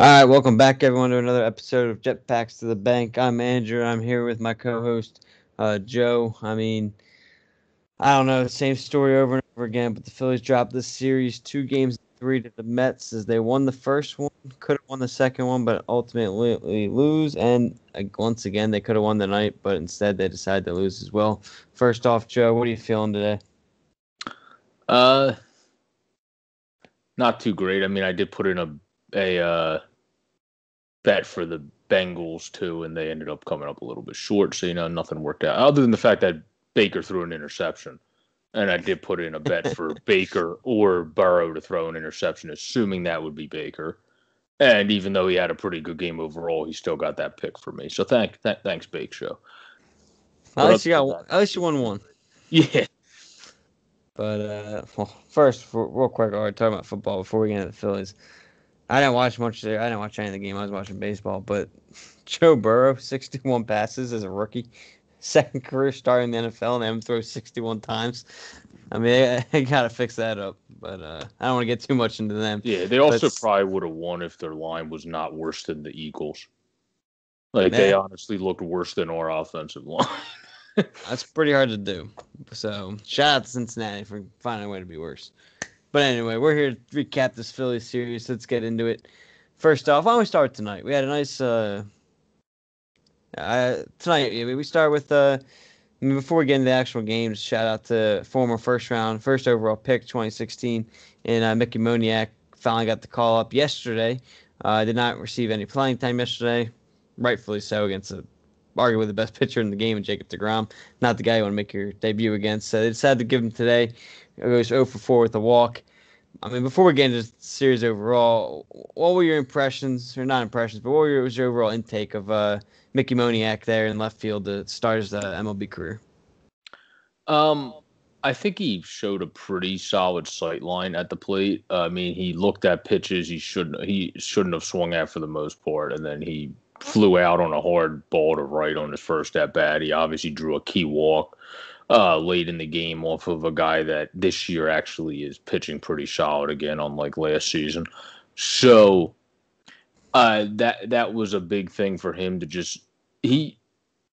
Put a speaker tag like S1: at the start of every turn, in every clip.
S1: All right, welcome back, everyone, to another episode of Jetpacks to the Bank. I'm Andrew. I'm here with my co-host uh, Joe. I mean, I don't know, same story over and over again. But the Phillies dropped this series two games three to the Mets as they won the first one, could have won the second one, but ultimately lose. And uh, once again, they could have won the night, but instead they decided to lose as well. First off, Joe, what are you feeling today?
S2: Uh, not too great. I mean, I did put in a a uh, bet for the Bengals too, and they ended up coming up a little bit short. So you know, nothing worked out other than the fact that Baker threw an interception, and I did put in a bet for Baker or Burrow to throw an interception, assuming that would be Baker. And even though he had a pretty good game overall, he still got that pick for me. So thank, th- thanks, Bake Show.
S1: At least you got, at least you won one.
S2: Yeah.
S1: But uh, well, first, for, real quick, all right, talking about football before we get into the Phillies. I didn't watch much there. I didn't watch any of the game. I was watching baseball. But Joe Burrow, 61 passes as a rookie, second career start in the NFL, and him throw 61 times. I mean, I, I got to fix that up. But uh, I don't want to get too much into them.
S2: Yeah, they also but, probably would have won if their line was not worse than the Eagles. Like, man, they honestly looked worse than our offensive line.
S1: that's pretty hard to do. So, shout out to Cincinnati for finding a way to be worse. But anyway, we're here to recap this Phillies series. Let's get into it. First off, why don't we start tonight? We had a nice uh, uh tonight. We start with uh, before we get into the actual games. Shout out to former first round, first overall pick, 2016, and uh, Mickey Moniak finally got the call up yesterday. Uh, did not receive any playing time yesterday, rightfully so against a arguably the best pitcher in the game, Jacob DeGrom. Not the guy you want to make your debut against. So they decided to give him today. Goes 0 for 4 with a walk. I mean, before we get into the series overall, what were your impressions, or not impressions, but what was your overall intake of uh, Mickey Moniak there in left field to start his uh, MLB career?
S2: Um, I think he showed a pretty solid sight line at the plate. Uh, I mean, he looked at pitches he shouldn't he shouldn't have swung at for the most part, and then he flew out on a hard ball to right on his first at bat. He obviously drew a key walk uh, late in the game off of a guy that this year actually is pitching pretty solid again, unlike last season. So uh, that that was a big thing for him to just he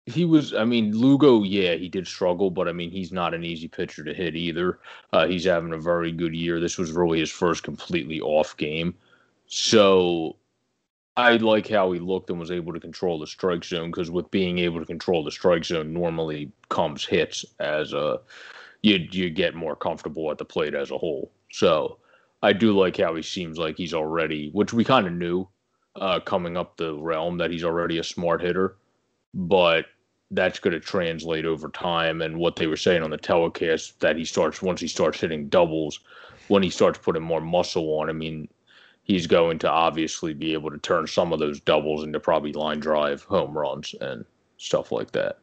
S2: he was I mean Lugo yeah he did struggle but I mean he's not an easy pitcher to hit either. Uh, he's having a very good year. This was really his first completely off game. So I like how he looked and was able to control the strike zone because with being able to control the strike zone normally comes hits as a you you get more comfortable at the plate as a whole. So I do like how he seems like he's already, which we kind of knew uh, coming up the realm that he's already a smart hitter, but that's going to translate over time. And what they were saying on the telecast that he starts once he starts hitting doubles, when he starts putting more muscle on. I mean, he's going to obviously be able to turn some of those doubles into probably line drive home runs and stuff like that.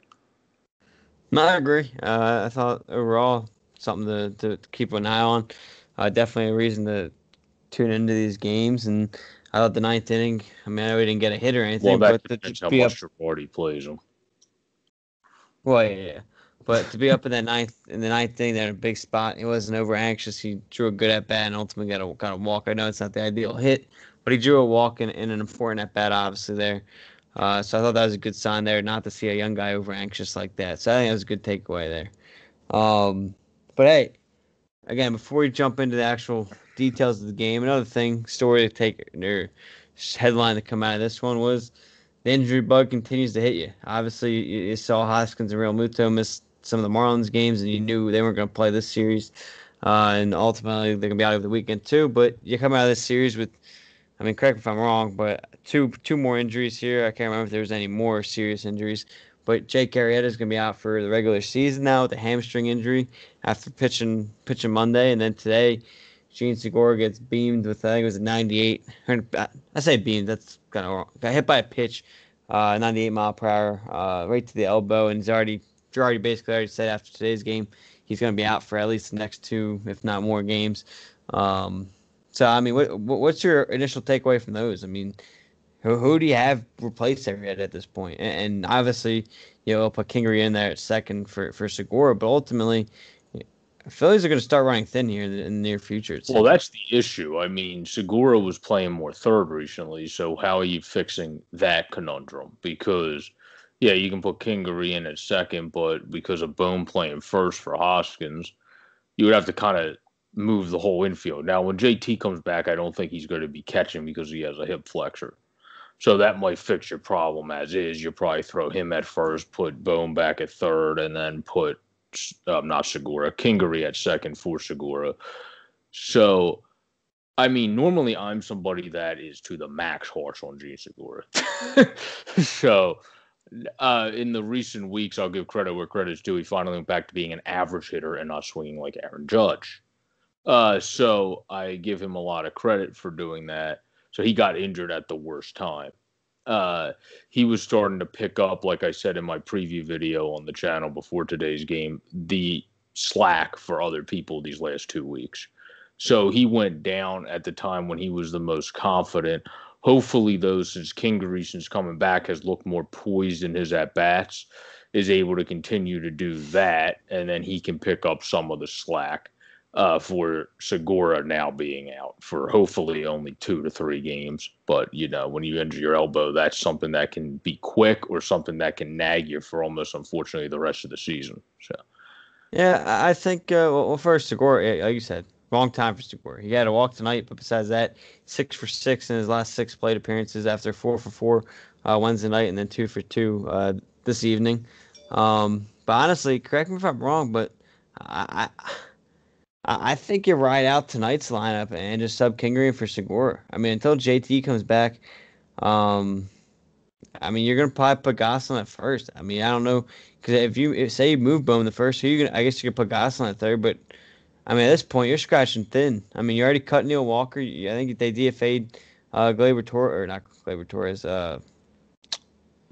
S1: No, I agree. Uh, I thought overall something to, to keep an eye on. Uh, definitely a reason to tune into these games. And I thought the ninth inning. I mean, I know we didn't get a hit or anything,
S2: well,
S1: that
S2: but depends how much up, plays them.
S1: Well, yeah, yeah. But to be up in that ninth in the ninth inning, that a big spot. He wasn't over anxious. He drew a good at bat and ultimately got a kind of walk. I know it's not the ideal hit, but he drew a walk in, in an important at bat, obviously there. Uh, so I thought that was a good sign there, not to see a young guy over anxious like that. So I think that was a good takeaway there. Um, but hey, again, before we jump into the actual details of the game, another thing, story to take or headline to come out of this one was the injury bug continues to hit you. Obviously, you, you saw Hoskins and Realmuto miss some of the Marlins games, and you knew they weren't going to play this series. Uh, and ultimately, they're going to be out over the weekend too. But you come out of this series with, I mean, correct me if I'm wrong, but two two more injuries here. I can't remember if there was any more serious injuries. But Jake Arrieta is going to be out for the regular season now with a hamstring injury after pitching pitching Monday, and then today, Jean Segura gets beamed with I think it was a 98. I say beamed. That's kind of got hit by a pitch, uh, 98 mile per hour, uh, right to the elbow, and he's already Girardi basically already said after today's game he's going to be out for at least the next two, if not more games. Um, so I mean, what what's your initial takeaway from those? I mean, who, who do you have replaced Arrieta at this point? And, and obviously, you know, will put Kingery in there at second for for Segura, but ultimately, Phillies are going to start running thin here in the, in the near future.
S2: Well, that's the issue. I mean, Segura was playing more third recently, so how are you fixing that conundrum? Because yeah, you can put Kingery in at second, but because of Bohm playing first for Hoskins, you would have to kind of move the whole infield. Now, when JT comes back, I don't think he's going to be catching because he has a hip flexor. So that might fix your problem as is. You probably throw him at first, put Bohm back at third, and then put um, not Segura, Kingery at second for Segura. So, I mean, normally I'm somebody that is to the max harsh on Jean Segura. so, uh, in the recent weeks, I'll give credit where credit's due. He finally went back to being an average hitter and not swinging like Aaron Judge. Uh, so I give him a lot of credit for doing that. So he got injured at the worst time. Uh, he was starting to pick up, like I said in my preview video on the channel before today's game, the slack for other people these last two weeks. So he went down at the time when he was the most confident hopefully, though, since Kingery, since coming back, has looked more poised in his at bats, is able to continue to do that, and then he can pick up some of the slack uh, for Segura now being out for hopefully only two to three games. But you know, when you injure your elbow, that's something that can be quick or something that can nag you for almost, unfortunately, the rest of the season. So.
S1: Yeah, I think. Uh, well, first Segura, like you said, Wrong time for Segura. He had a walk tonight, but besides that, six for six in his last six plate appearances after four for four uh, Wednesday night and then two for two uh, this evening. Um, but honestly, correct me if I'm wrong, but I, I, I think you ride out tonight's lineup and just sub Kingery for Segura. I mean, until JT comes back, um, I mean, you're gonna probably put Gosselin at first. I mean, I don't know because if you if, say you move Bohm the first, so you can I guess you could put Gosselin at third, but I mean, at this point, you're scratching thin. I mean, you already cut Neil Walker. I think they DFA'd uh, Gleyber Torres, or not Gleyber Torres, uh,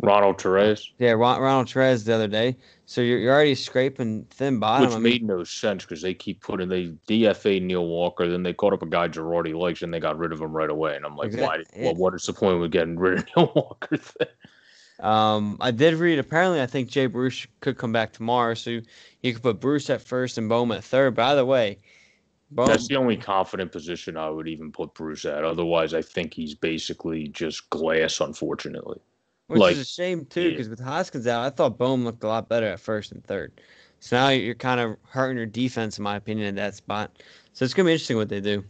S2: Ronald Torres.
S1: Yeah, Ron, Ronald Torres the other day. So you're, you're already scraping thin bottom.
S2: Which I mean, made no sense because they keep putting they DFA Neil Walker, then they caught up a guy Girardi likes and they got rid of him right away. And I'm like, exactly. why? Well, what is the point with getting rid of Neil Walker? Then?
S1: Um, I did read. Apparently, I think Jay Bruce could come back tomorrow, so you, you could put Bruce at first and Bohm at third. By the way,
S2: Bohm, that's the only confident position I would even put Bruce at. Otherwise, I think he's basically just glass. Unfortunately,
S1: which like, is a shame too, because yeah. with Hoskins out, I thought Bohm looked a lot better at first and third. So now you're kind of hurting your defense, in my opinion, at that spot. So it's gonna be interesting what they do.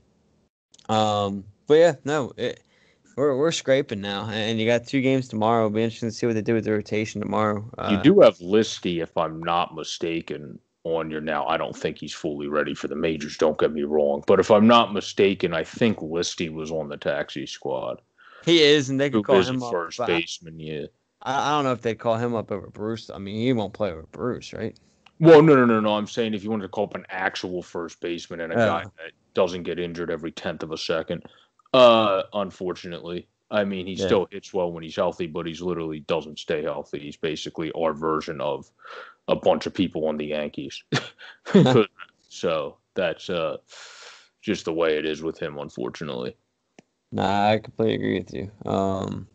S1: Um, but yeah, no, it, we're we're scraping now, and you got two games tomorrow. It'll be interesting to see what they do with the rotation tomorrow.
S2: Uh, you do have Listi, if I'm not mistaken, on your now. I don't think he's fully ready for the majors. Don't get me wrong, but if I'm not mistaken, I think Listi was on the taxi squad.
S1: He is, and they could call him
S2: first
S1: up,
S2: baseman. Yeah,
S1: I, I don't know if they'd call him up over Bruce. I mean, he won't play over Bruce, right?
S2: Well, no, no, no, no. I'm saying if you wanted to call up an actual first baseman and a guy that doesn't get injured every tenth of a second, uh, unfortunately. I mean, he yeah. still hits well when he's healthy, but he's literally doesn't stay healthy. He's basically our version of a bunch of people on the Yankees. so that's uh, just the way it is with him, unfortunately.
S1: Nah, I completely agree with you. Um,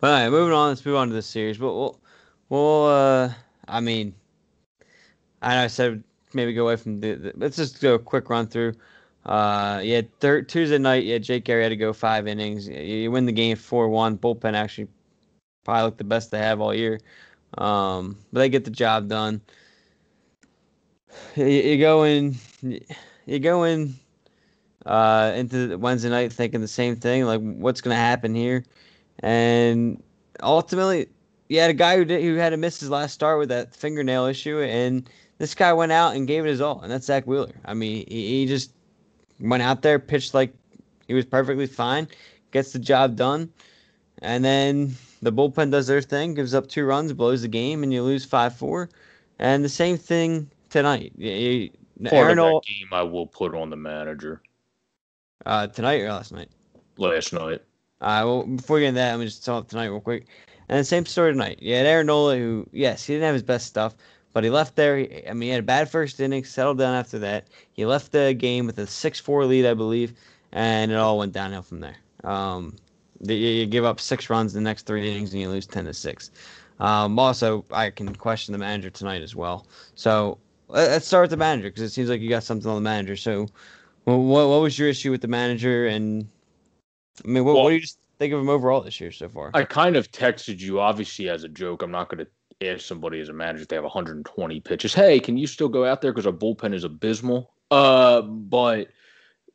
S1: but all right, moving on. Let's move on to the series. But we'll, we'll, uh, I mean, I know I said maybe go away from the, the let's just do a quick run through. Uh, yeah, third Tuesday night, yeah, Jake Gary had to go five innings. You win the game four one. Bullpen actually probably looked the best they have all year. Um, but they get the job done. You, you go in, you go in uh, into Wednesday night thinking the same thing, like what's gonna happen here, and ultimately, you had a guy who did, who had to miss his last start with that fingernail issue, and this guy went out and gave it his all, and that's Zack Wheeler. I mean, he, he just went out there, pitched like he was perfectly fine, gets the job done, and then the bullpen does their thing, gives up two runs, blows the game, and you lose five four. And the same thing tonight. You,
S2: Part Aaron of that o- game I will put on the manager.
S1: Uh, tonight or last night?
S2: Last night.
S1: Uh, well, before we get into that, let me just talk tonight real quick. And the same story tonight. Yeah, Aaron Nola, who, yes, he didn't have his best stuff, but he left there. I mean, he had a bad first inning, settled down after that. He left the game with a 6 4 lead, I believe, and it all went downhill from there. Um, you give up six runs in the next three innings and you lose 10 to 6. Um, also, I can question the manager tonight as well. So let's start with the manager because it seems like you got something on the manager. So, well, what what was your issue with the manager? And I mean, what, well, what do you just think of him overall this year so far?
S2: I kind of texted you, obviously as a joke. I'm not going to ask somebody as a manager if they have 120 pitches. Hey, can you still go out there because our bullpen is abysmal? Uh, but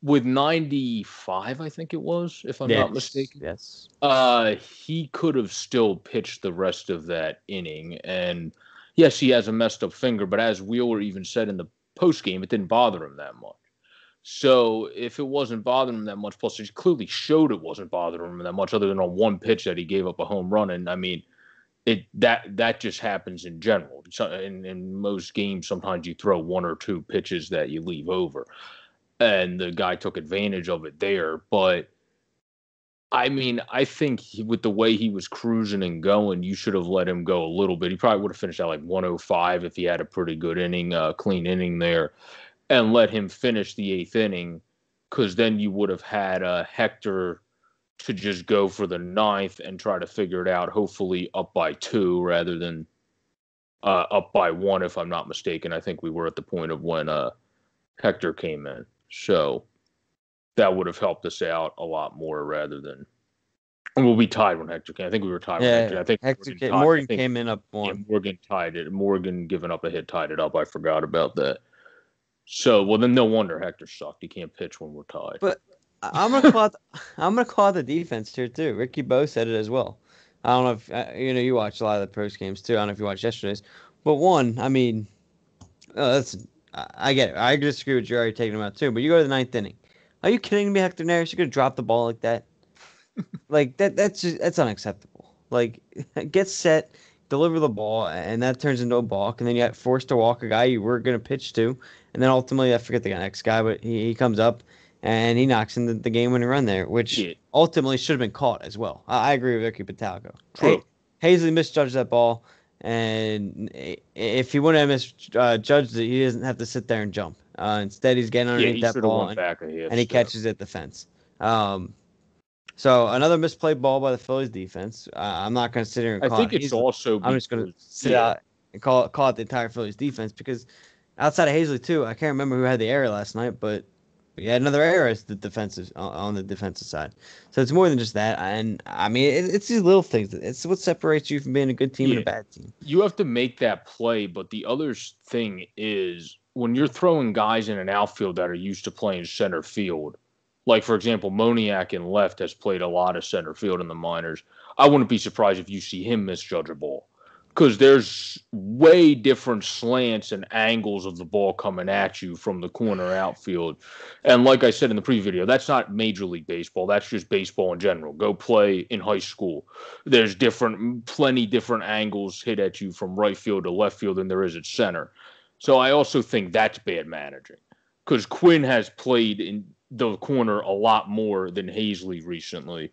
S2: with 95, I think it was, if I'm yes. not mistaken.
S1: Yes.
S2: Uh, he could have still pitched the rest of that inning, and yes, he has a messed up finger, but as Wheeler even said in the post game, it didn't bother him that much. So if it wasn't bothering him that much, plus he clearly showed it wasn't bothering him that much, other than on one pitch that he gave up a home run. And I mean, it that that just happens in general. In, in most games, sometimes you throw one or two pitches that you leave over, and the guy took advantage of it there. But I mean, I think he, with the way he was cruising and going, you should have let him go a little bit. He probably would have finished at like 105 if he had a pretty good inning, uh, clean inning there, and let him finish the eighth inning, because then you would have had uh, Hector to just go for the ninth and try to figure it out. Hopefully, up by two rather than uh, up by one, if I'm not mistaken. I think we were at the point of when uh, Hector came in, so that would have helped us out a lot more rather than we'll be tied when Hector came. I think we were tied.
S1: Yeah,
S2: Hector. I think
S1: Hector Morgan, came, Morgan think, came in up one.
S2: Yeah, Morgan tied it. Morgan giving up a hit tied it up. I forgot about that. So well, then no wonder Hector sucked. He can't pitch when we're tied.
S1: But I'm gonna call it, I'm gonna call it the defense here too. Ricky Bo said it as well. I don't know if uh, you know you watched a lot of the post games too. I don't know if you watched yesterday's, but one, I mean, uh, that's I get it. I disagree with you already taking him out too. But you go to the ninth inning. Are you kidding me, Hector Neris? You're gonna drop the ball like that? like that? That's just that's unacceptable. Like get set, deliver the ball, and that turns into a balk, and then you get forced to walk a guy you were gonna pitch to, and then ultimately I forget the next guy, but he, he comes up and he knocks in the, the game winning run there, which yeah. ultimately should have been caught as well. I, I agree with Ricky Bottalico.
S2: True.
S1: Hey, Haseley misjudged that ball. And if he wouldn't have misjudged it, he doesn't have to sit there and jump. Uh, instead, he's getting underneath
S2: yeah,
S1: that ball
S2: and,
S1: and, he catches it at the fence. Um, so another misplayed ball by the Phillies defense. Uh, I'm not going to sit here and call
S2: I think
S1: it.
S2: it's also.
S1: I'm just going to sit yeah. out and call call it the entire Phillies defense because outside of Haseley too, I can't remember who had the error last night, but we had another error as the defensive on the defensive side. So it's more than just that. And I mean, it, it's these little things. It's what separates you from being a good team yeah. and a bad team.
S2: You have to make that play, but the other thing is when you're throwing guys in an outfield that are used to playing center field. Like for example, Moniak in left has played a lot of center field in the minors. I wouldn't be surprised if you see him misjudge a ball because there's way different slants and angles of the ball coming at you from the corner outfield. And like I said in the pre video, that's not Major League Baseball. That's just baseball in general. Go play in high school. There's different, plenty different angles hit at you from right field to left field than there is at center. So I also think that's bad managing because Quinn has played in the corner a lot more than Haseley recently.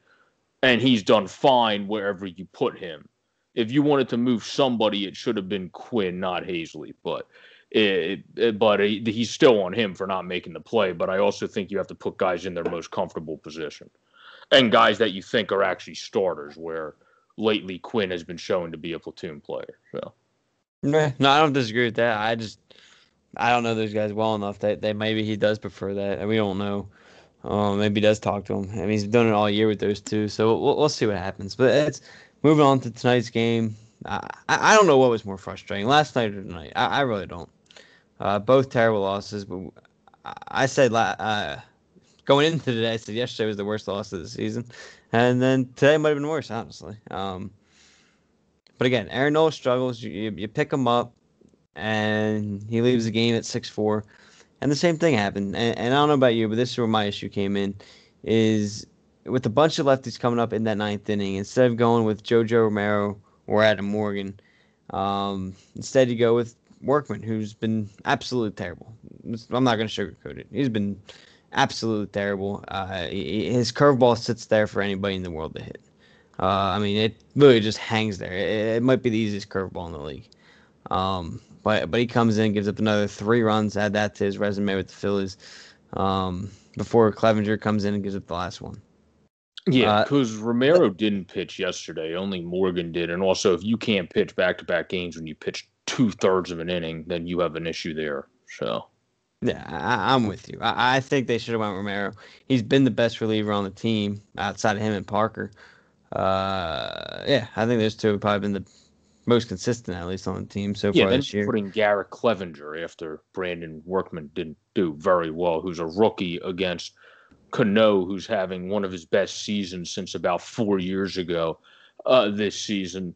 S2: And he's done fine wherever you put him if you wanted to move somebody, it should have been Quinn, not Haseley. But it, it, but he's still on him for not making the play. But I also think you have to put guys in their most comfortable position, and guys that you think are actually starters. Where lately Quinn has been shown to be a platoon player. So.
S1: No, I don't disagree with that. I just I don't know those guys well enough that, that maybe he does prefer that, we don't know. Um, maybe he does talk to him. I mean, he's done it all year with those two, so we'll, we'll see what happens. But it's moving on to tonight's game. I, I don't know what was more frustrating, last night or tonight. I, I really don't. Uh, both terrible losses, but I said uh, going into today, I said yesterday was the worst loss of the season, and then today might have been worse, honestly. Um, but again, Aaron Nola struggles. You, you, pick him up, and he leaves the game at six four, and the same thing happened. And, and I don't know about you, but this is where my issue came in. Is with a bunch of lefties coming up in that ninth inning, instead of going with JoJo Romero or Adam Morgan, um, instead you go with Workman, who's been absolutely terrible. I'm not going to sugarcoat it. He's been absolutely terrible. Uh, his curveball sits there for anybody in the world to hit. Uh, I mean, it really just hangs there. It, it might be the easiest curveball in the league. Um, but but he comes in, gives up another three runs, add that to his resume with the Phillies. Um, before Cleavinger comes in and gives up the last one.
S2: Yeah, because uh, Romero didn't pitch yesterday. Only Morgan did, and also if you can't pitch back to back games when you pitch two thirds of an inning, then you have an issue there. So.
S1: Yeah, I, am with you. I, I, think they should have went Romero. He's been the best reliever on the team outside of him and Parker. Uh, yeah, I think those two have probably been the most consistent, at least on the team so
S2: yeah,
S1: far this year.
S2: Putting Garrett Cleavinger after Brandon Workman didn't do very well, who's a rookie against Cano, who's having one of his best seasons since about four years ago uh, this season.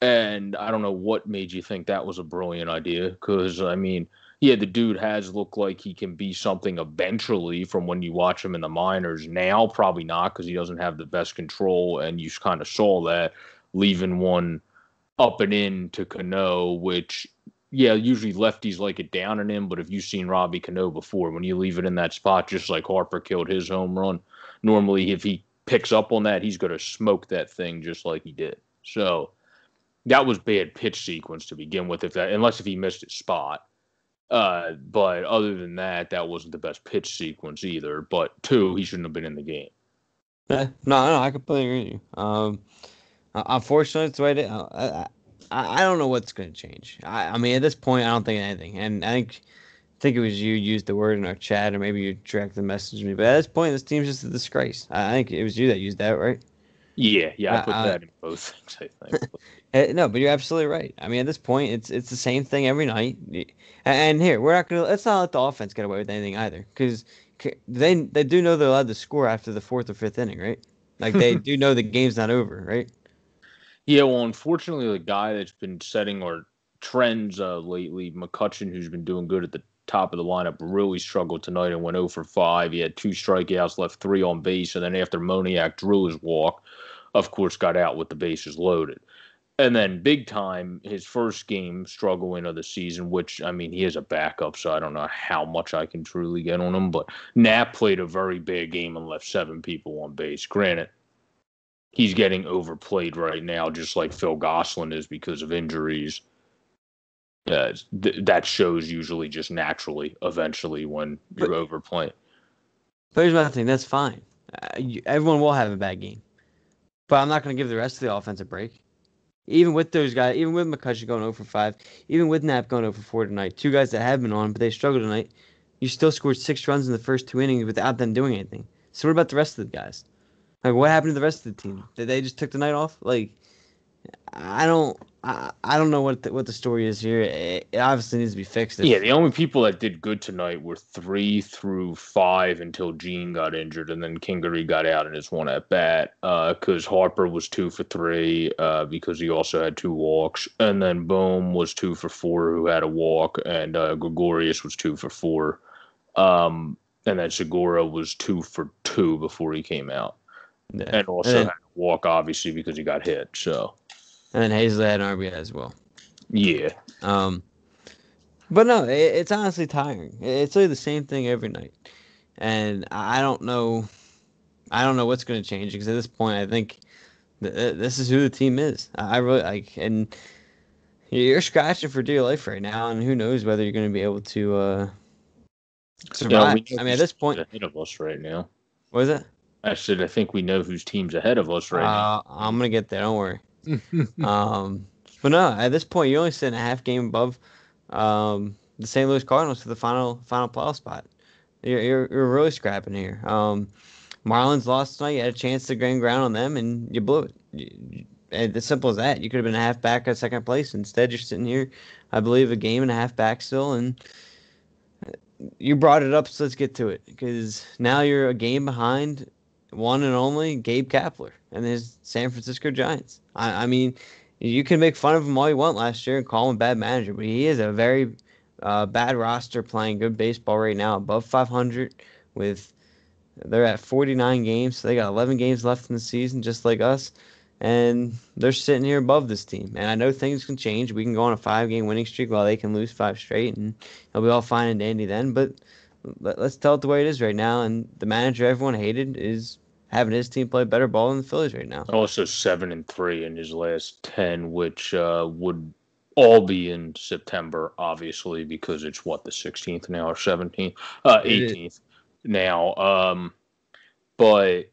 S2: And I don't know what made you think that was a brilliant idea because, I mean, yeah, the dude has looked like he can be something eventually from when you watch him in the minors. Now, probably not because he doesn't have the best control. And you kind of saw that leaving one up and in to Cano, which yeah, usually lefties like it down in, but if you've seen Robbie Cano before, when you leave it in that spot, just like Harper killed his home run, normally if he picks up on that, he's going to smoke that thing just like he did. So that was bad pitch sequence to begin with, if that unless if he missed his spot. Uh, but other than that, that wasn't the best pitch sequence either. But two, he shouldn't have been in the game.
S1: Yeah, no, no, I completely agree with you. Um, unfortunately, it's the way it is. I, I, I don't know what's going to change. I, I mean, at this point, I don't think anything. And I think I think it was you used the word in our chat, or maybe you directly messaged me. But at this point, this team's just a disgrace. I think it was you that used that, right?
S2: Yeah, yeah, I put that in both things. I think.
S1: Eh, no, but you're absolutely right. I mean, at this point, it's it's the same thing every night. And here, we're not gonna. Let's not let the offense get away with anything either, because they they do know they're allowed to score after the fourth or fifth inning, right? Like they do know the game's not over, right?
S2: Yeah, well, unfortunately, the guy that's been setting our trends uh, lately, McCutchen, who's been doing good at the top of the lineup, really struggled tonight and went 0 for 5. He had two strikeouts, left three on base, and then after Moniak drew his walk, of course, got out with the bases loaded. And then big time, his first game struggling of the season, which I mean he is a backup, so I don't know how much I can truly get on him. But Knapp played a very big game and left seven people on base. Granted, he's getting overplayed right now, just like Phil Gosselin is because of injuries. Uh, th- that shows usually just naturally, eventually, when you're but, overplaying.
S1: But here's my thing that's fine. Uh, you, everyone will have a bad game. But I'm not going to give the rest of the offense a break. Even with those guys, even with McCutchen going over 5, even with Knapp going over 4 tonight, two guys that have been on, but they struggled tonight, you still scored six runs in the first two innings without them doing anything. So what about the rest of the guys? Like, what happened to the rest of the team? Did they just took the night off? Like, I don't, I, I don't know what the, what the story is here. It, it obviously needs to be fixed.
S2: yeah, the only people that did good tonight were three through five until Jean got injured, and then Kingery got out in his one at bat. Because uh, Harper was two for three uh, because he also had two walks, and then Bohm was two for four who had a walk, and uh, Gregorius was two for four. Um, and then Segura was two for two before he came out. Yeah. And also and then, had to walk, obviously, because he got hit. So.
S1: And then Haseley had an RBI as well.
S2: Yeah.
S1: Um, but no, it, it's honestly tiring. It's really the same thing every night, and I don't know, I don't know what's going to change because at this point, I think th- this is who the team is. I really like, and you're scratching for dear life right now, and who knows whether you're going to be able to uh, survive. I mean, at this point,
S2: ahead of us right now.
S1: What is it?
S2: I said I think we know whose team's ahead of us right uh, now.
S1: I'm gonna get there. Don't worry. um, but no, at this point, you're only sitting a half game above um, the St. Louis Cardinals for the final final playoff spot. You're, you're, you're really scrapping here. Um, Marlins lost tonight. You had a chance to gain ground on them, and you blew it. You, as simple as that. You could have been a half back at second place. Instead, you're sitting here, I believe, a game and a half back still, and you brought it up. So let's get to it because now you're a game behind one and only Gabe Kapler and his San Francisco Giants. I, I, mean, you can make fun of him all you want last year and call him a bad manager, but he is a very uh, bad roster playing good baseball right now, above 500 with they're at 49 games, so they got 11 games left in the season, just like us, and they're sitting here above this team. And I know things can change. We can go on a five-game winning streak while they can lose five straight, and it'll be all fine and dandy then. But let's tell it the way it is right now. And the manager everyone hated is having his team play better ball than the Phillies right now.
S2: Also seven and three in his last ten, which uh, would all be in September, obviously, because it's what the 16th now or 17th, uh, 18th now. Um, but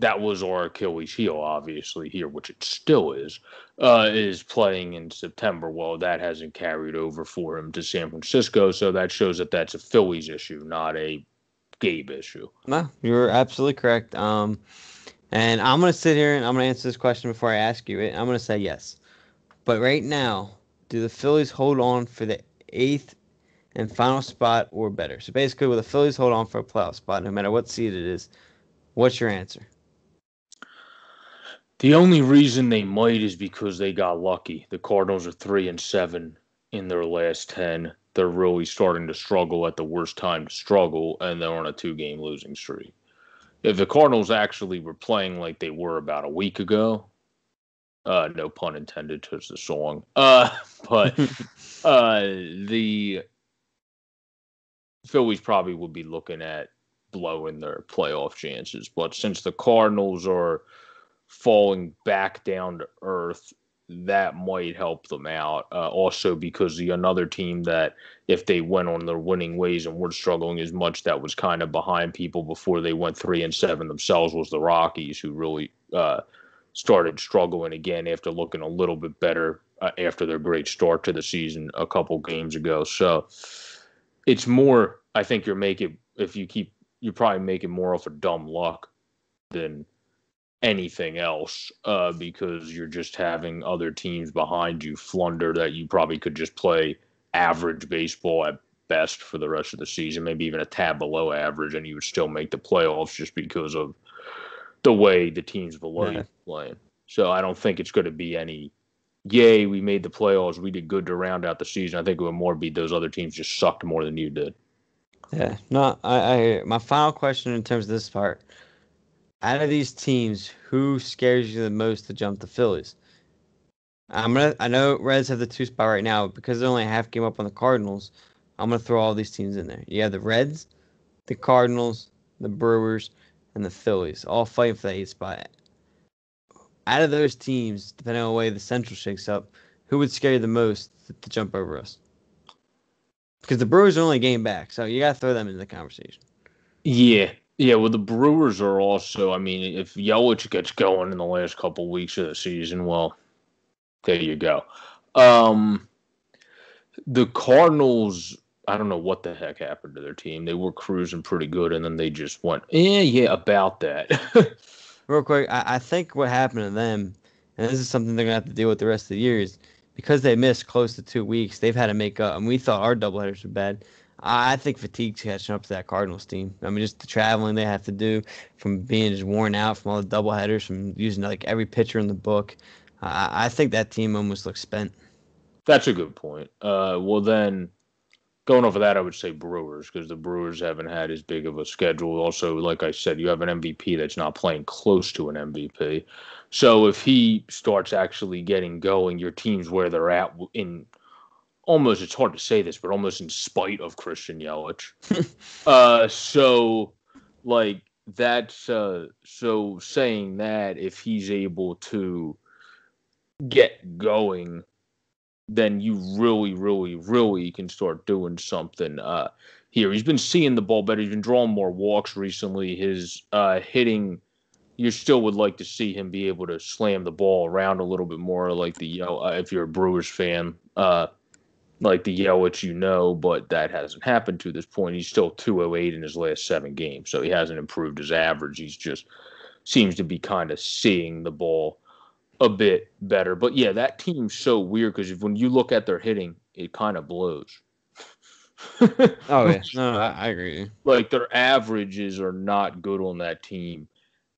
S2: that was our Achilles heel, obviously here, which it still is, uh, is playing in September. Well, that hasn't carried over for him to San Francisco, so that shows that that's a Phillies issue, not a Gabe issue.
S1: No, you're absolutely correct. Um, and I'm gonna sit here and I'm gonna answer this question before I ask you it. I'm gonna say yes, but right now, do the Phillies hold on for the eighth and final spot or better? So basically, will the Phillies hold on for a playoff spot, no matter what seed it is? What's your answer?
S2: The only reason they might is because they got lucky. The Cardinals are three and seven in their last ten. They're really starting to struggle at the worst time to struggle, and they're on a two-game losing streak. If the Cardinals actually were playing like they were about a week ago, uh, no pun intended to the song, uh, but uh, the Phillies probably would be looking at blowing their playoff chances. But since the Cardinals are falling back down to earth, that might help them out. Uh, also, because the another team that, if they went on their winning ways and weren't struggling as much, that was kind of behind people before they went three and seven themselves was the Rockies, who really uh, started struggling again after looking a little bit better uh, after their great start to the season a couple games ago. So it's more. I think you're making if you keep you're probably making more of a dumb luck than anything else uh, because you're just having other teams behind you flunder that you probably could just play average baseball at best for the rest of the season, maybe even a tad below average, and you would still make the playoffs just because of the way the teams below yeah. you playing. So I don't think it's going to be any, yay, we made the playoffs, we did good to round out the season. I think it would more be those other teams just sucked more than you did.
S1: Yeah, no, I, I my final question in terms of this part out of these teams, who scares you the most to jump the Phillies? I'm gonna. I know Reds have the two spot right now because they're only half game up on the Cardinals. I'm gonna throw all these teams in there. You have the Reds, the Cardinals, the Brewers, and the Phillies, all fighting for that eight spot. Out of those teams, depending on the way the Central shakes up, who would scare you the most to, to jump over us? Because the Brewers are only game back, so you gotta throw them into the conversation.
S2: Yeah, yeah, well, the Brewers are also. I mean, if Yelich gets going in the last couple weeks of the season, well, there you go. Um, the Cardinals. I don't know what the heck happened to their team. They were cruising pretty good, and then they just went, yeah, yeah, about that.
S1: Real quick, I, I think what happened to them, and this is something they're gonna have to deal with the rest of the year, is because they missed close to two weeks. They've had to make up, and we thought our doubleheaders were bad. I think fatigue's catching up to that Cardinals team. I mean, just the traveling they have to do from being just worn out from all the double headers, from using like every pitcher in the book. I, I think that team almost looks spent.
S2: That's a good point. Uh, well, then going over that, I would say Brewers because the Brewers haven't had as big of a schedule. Also, like I said, you have an MVP that's not playing close to an MVP. So if he starts actually getting going, your team's where they're at in almost it's hard to say this, but almost in spite of Christian Yelich. uh, so like that's uh, so saying that if he's able to get going, then you really, really, really can start doing something uh, here. He's been seeing the ball better. He's been drawing more walks recently. His uh, hitting you still would like to see him be able to slam the ball around a little bit more, like the you know, uh, if you're a Brewers fan, uh, like the Yelich you know, but that hasn't happened to this point. He's still 208 in his last seven games, so he hasn't improved his average. He's just seems to be kind of seeing the ball a bit better. But yeah, that team's so weird because when you look at their hitting, it kind of blows.
S1: oh yeah, no, I, I agree.
S2: Like their averages are not good on that team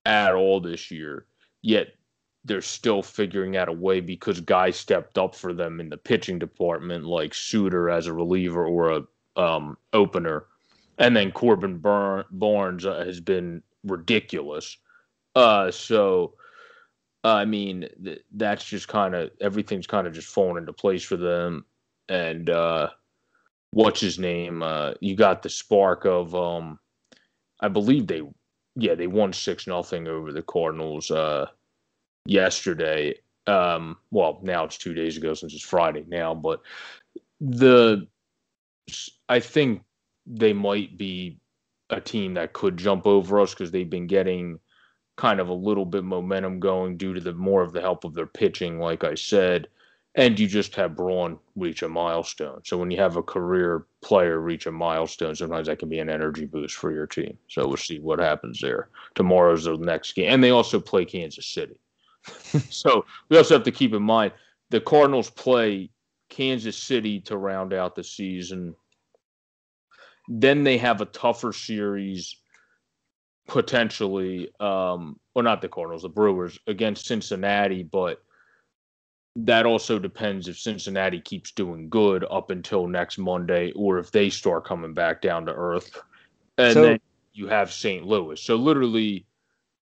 S2: at all this year. Yet they're still figuring out a way because guys stepped up for them in the pitching department, like Suter as a reliever or a um, opener, and then Corbin Burnes uh, has been ridiculous. Uh, so, I mean, th- that's just kind of everything's kind of just falling into place for them. And uh, what's his name? Uh, you got the spark of, um, I believe they, yeah, they won six nothing over the Cardinals. Uh, yesterday. Um, well, now it's two days ago since it's Friday now, but the I think they might be a team that could jump over us because they've been getting kind of a little bit momentum going due to the more of the help of their pitching, like I said. And you just have Braun reach a milestone. So when you have a career player reach a milestone, sometimes that can be an energy boost for your team. So we'll see what happens there. Tomorrow's the next game. And they also play Kansas City. so we also have to keep in mind the Cardinals play Kansas City to round out the season. Then they have a tougher series potentially, um, or not the Cardinals, the Brewers against Cincinnati, but that also depends if Cincinnati keeps doing good up until next Monday or if they start coming back down to earth. And so, then you have St. Louis. So literally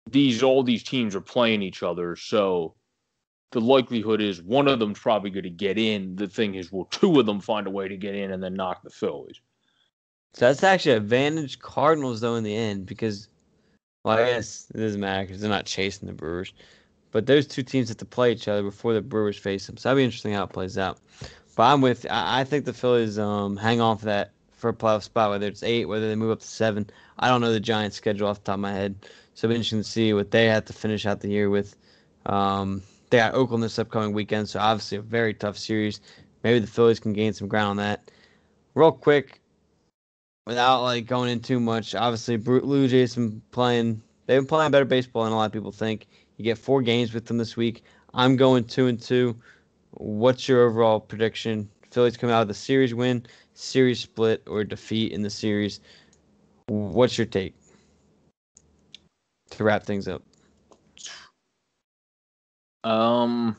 S2: these all these teams are playing each other. So the likelihood is one of them's probably going to get in. The thing is, will two of them find a way to get in and then knock the Phillies?
S1: So that's actually advantage Cardinals though in the end because, well, I guess it doesn't matter because they're not chasing the Brewers. But those two teams have to play each other before the Brewers face them. So that'll be interesting how it plays out. But I'm with. I, I think the Phillies um, hang on for that for a playoff spot, whether it's eight, whether they move up to seven. I don't know the Giants' schedule off the top of my head, so interesting to see what they have to finish out the year with. Um, they got Oakland this upcoming weekend, so obviously a very tough series. Maybe the Phillies can gain some ground on that. Real quick, without like going in too much, obviously Blue Jays been playing. They've been playing better baseball than a lot of people think. You get four games with them this week. I'm going two and two. What's your overall prediction? Phillies come out of the series win, series split, or defeat in the series. What's your take to wrap things up?
S2: Um,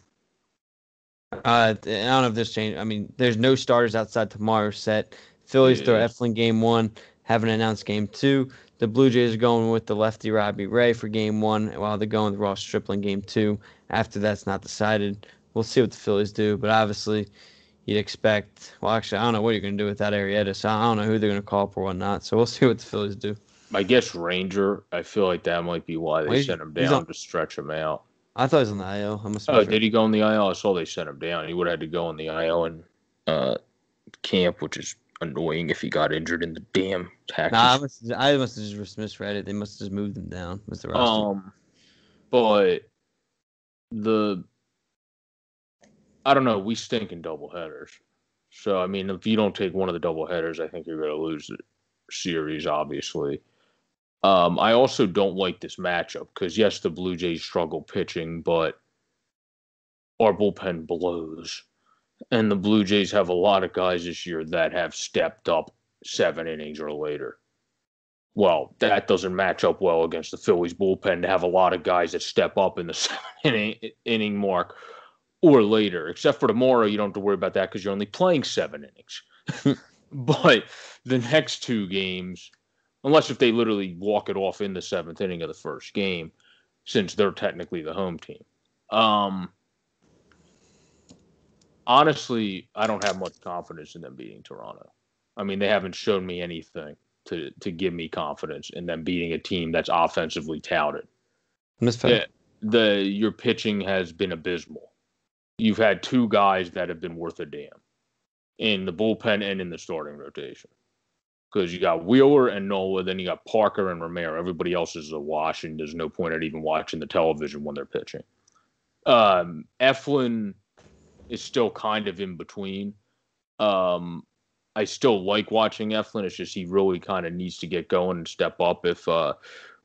S1: uh, I don't know if this changed. I mean, there's no starters outside tomorrow's set. Phillies yeah. throw Eflin game one, haven't announced game two. The Blue Jays are going with the lefty Robbie Ray for game one, while they're going with Ross Stripling game two. After that's not decided, we'll see what the Phillies do. But obviously, you'd expect. Well, actually, I don't know what you're going to do without Arrieta, so I don't know who they're going to call for or not. So we'll see what the Phillies do.
S2: I guess Ranger. I feel like that might be why they well, sent him down on, to stretch him out.
S1: I thought he was on the IL.
S2: I'm oh, did he go on the IL? I saw they sent him down. He would have had to go on the IL and uh, camp, which is annoying if he got injured in the damn taxes.
S1: Nah, I must, I must have just misread it. They must have just moved him down. Was the roster.
S2: Um, but the I don't know. We stink in double headers. So I mean, if you don't take one of the double headers, I think you're going to lose the series. Obviously. Um, I also don't like this matchup because yes, the Blue Jays struggle pitching, but our bullpen blows, and the Blue Jays have a lot of guys this year that have stepped up seven innings or later. Well, that doesn't match up well against the Phillies bullpen to have a lot of guys that step up in the seven inning, inning mark or later. Except for tomorrow, you don't have to worry about that because you're only playing seven innings. but the next two games unless if they literally walk it off in the seventh inning of the first game, since they're technically the home team. Um, honestly, I don't have much confidence in them beating Toronto. I mean, they haven't shown me anything to to give me confidence in them beating a team that's offensively touted. The, the your pitching has been abysmal. You've had two guys that have been worth a damn in the bullpen and in the starting rotation because you got Wheeler and Nola, then you got Parker and Romero. Everybody else is a wash, and there's no point at even watching the television when they're pitching. Um, Eflin is still kind of in between. Um, I still like watching Eflin. It's just he really kind of needs to get going and step up. If uh,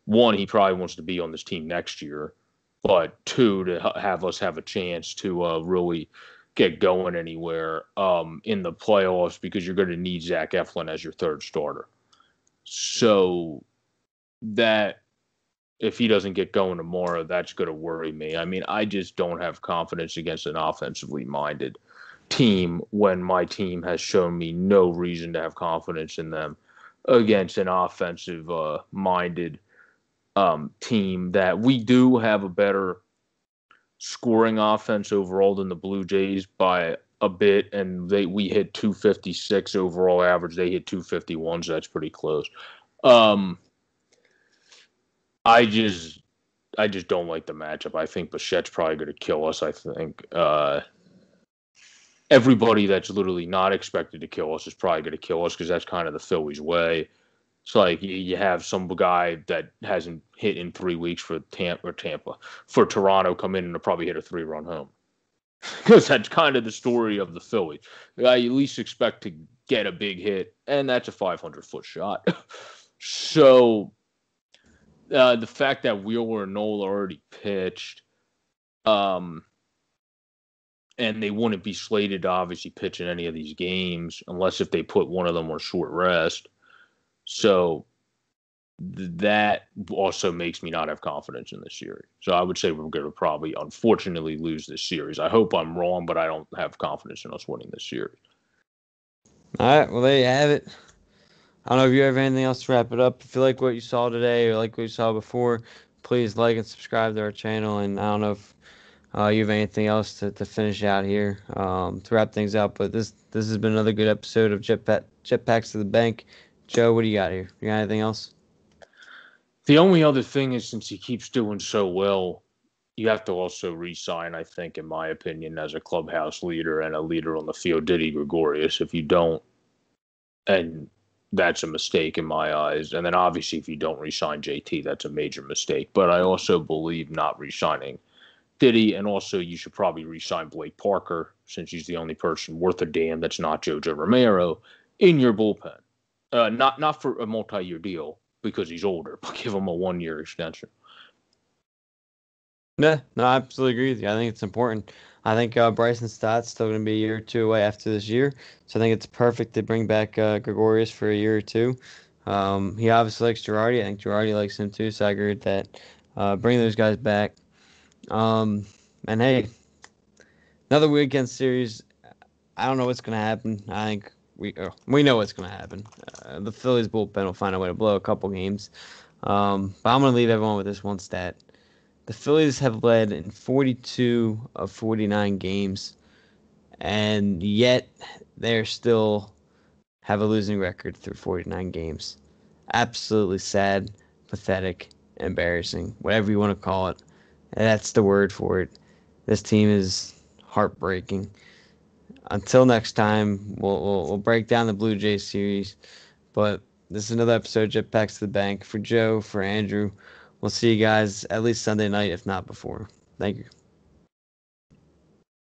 S2: one, he probably wants to be on this team next year, but two, to have us have a chance to uh, really get going anywhere um, in the playoffs because you're going to need Zach Eflin as your third starter. So that if he doesn't get going tomorrow, that's going to worry me. I mean, I just don't have confidence against an offensively minded team when my team has shown me no reason to have confidence in them against an offensive uh, minded um, team that we do have a better scoring offense overall than the Blue Jays by a bit, and they we hit 256 overall average. They hit 251, so that's pretty close. Um, I just I just don't like the matchup. I think Bichette's probably going to kill us. I think uh, everybody that's literally not expected to kill us is probably going to kill us because that's kind of the Phillies way. It's like you, have some guy that hasn't hit in three weeks for Tampa or Tampa for Toronto come in and probably hit a three run home. Because that's kind of the story of the Phillies. I at least expect to get a big hit, and that's a 500 foot shot. so uh, the fact that Wheeler and Nola already pitched, um, and they wouldn't be slated to obviously pitch in any of these games unless if they put one of them on short rest. So that also makes me not have confidence in this series. So I would say we're going to probably, unfortunately, lose this series. I hope I'm wrong, but I don't have confidence in us winning this series.
S1: All right. Well, there you have it. I don't know if you have anything else to wrap it up. If you like what you saw today or like what you saw before, please like and subscribe to our channel. And I don't know if uh, you have anything else to, to finish out here um, to wrap things up. But this this has been another good episode of Jetpack Jetpacks to the Bank. Joe, what do you got here? You got anything else?
S2: The only other thing is since he keeps doing so well, you have to also resign, I think, in my opinion, as a clubhouse leader and a leader on the field, Didi Gregorius. If you don't, and that's a mistake in my eyes. And then obviously, if you don't resign JT, that's a major mistake. But I also believe not resigning Didi, and also you should probably resign Blake Parker since he's the only person worth a damn that's not JoJo Romero in your bullpen. Uh, not not for a multi-year deal, because he's older, but give him a one year extension.
S1: Yeah, no, I absolutely agree with you. I think it's important. I think uh, Bryson Stott's still going to be a year or two away after this year, so I think it's perfect to bring back uh, Gregorius for a year or two. Um, he obviously likes Girardi. I think Girardi likes him too, so I agree with that. Uh, bring those guys back. Um, and hey, another weekend series. I don't know what's going to happen. I think we uh, we know what's going to happen. Uh, the Phillies bullpen will find a way to blow a couple games. Um, but I'm going to leave everyone with this one stat. The Phillies have led in 42 of 49 games, and yet they're still have a losing record through 49 games. Absolutely sad, pathetic, embarrassing, whatever you want to call it. That's the word for it. This team is heartbreaking until next time, we'll, we'll, we'll break down the Blue Jays series. But this is another episode of Jetpacks to the Bank. For Joe, for Andrew, we'll see you guys at least Sunday night, if not before. Thank you.